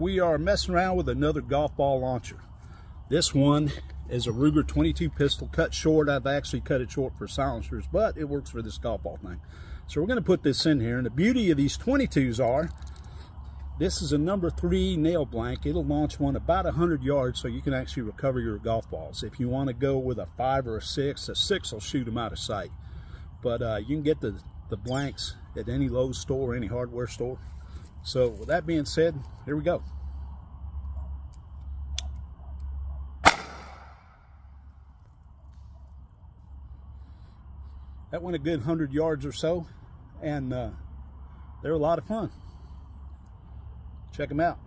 We are messing around with another golf ball launcher. This one is a Ruger 22 pistol cut short. I've actually cut it short for silencers, but it works for this golf ball thing. So we're going to put this in here. And the beauty of these 22s are, this is a number three nail blank. It'll launch one about 100 yards so you can actually recover your golf balls. If you want to go with a five or a six, a six will shoot them out of sight. But uh, you can get the, the blanks at any Lowe's store, any hardware store. So with that being said, here we go. That went a good 100 yards or so, and uh, they're a lot of fun. Check them out.